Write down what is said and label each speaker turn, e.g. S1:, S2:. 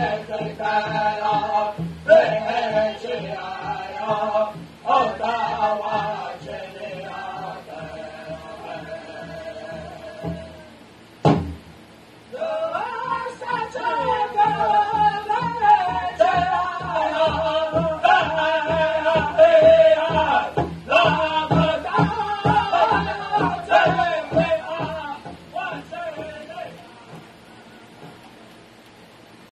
S1: Yeah.